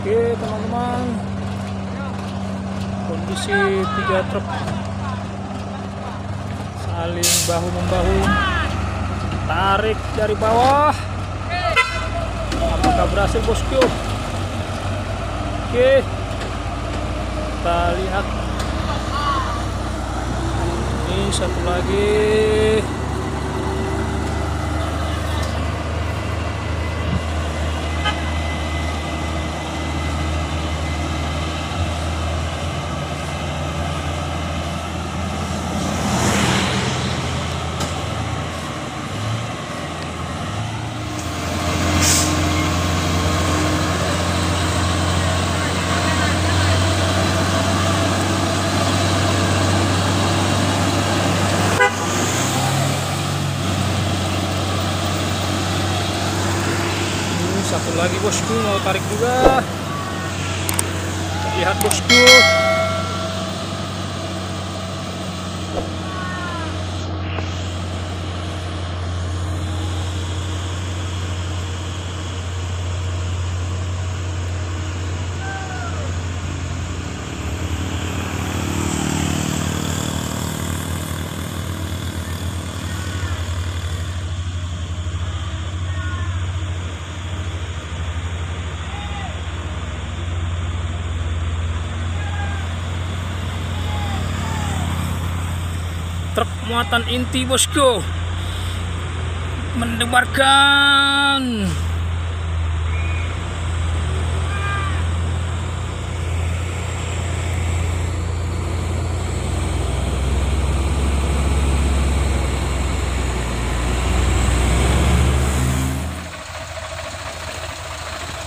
Oke teman-teman. Kondisi tiga truk. Saling bahu membahu. Tarik dari bawah. Apakah berhasil bosku? Oke. Kita lihat. Ini satu lagi Ini satu lagi bosku mau tarik juga. Lihat bosku truk muatan inti bosku. Mendebarkan.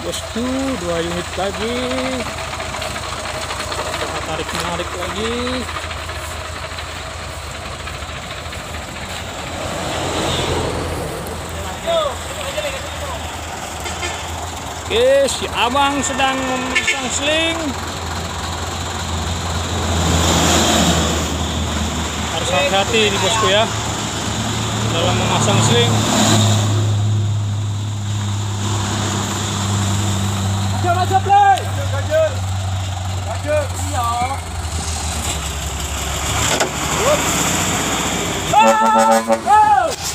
Bosku dua unit lagi. Kita tarik menarik lagi Oke, si abang sedang memasang sling. Harus hati-hati di bosku ya dalam memasang sling. Maju, maju, play. Maju, maju. Iya. Go!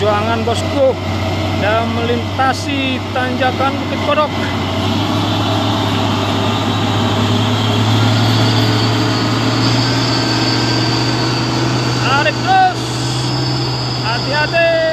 Perjuangan bosku dan melintasi tanjakan Bukit Kodok. Tarik terus. Hati-hati.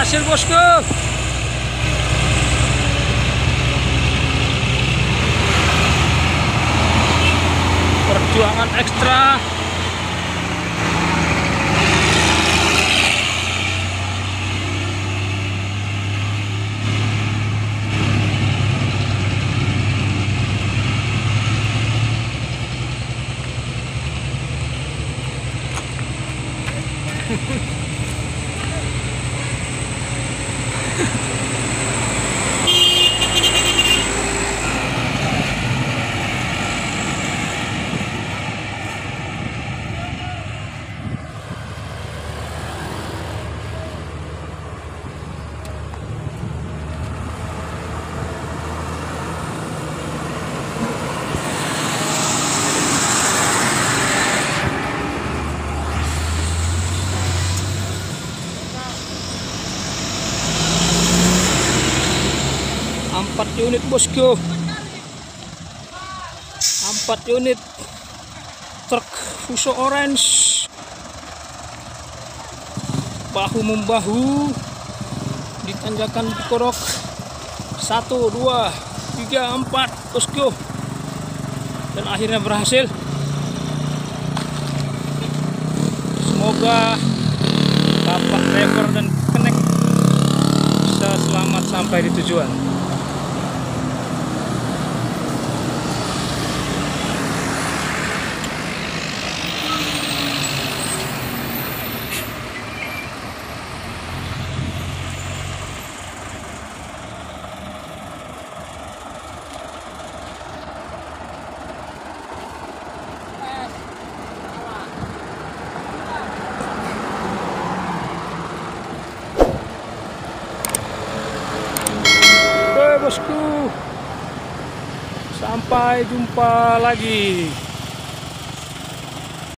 Berhasil bosku. Perjuangan ekstra unit bosku. Empat unit truk Fuso Orange. Bahu membahu di tanjakan satu dua tiga empat bosku. Dan akhirnya berhasil. Semoga bapak driver dan kenek bisa selamat sampai di tujuan Oke bosku Sampai jumpa lagi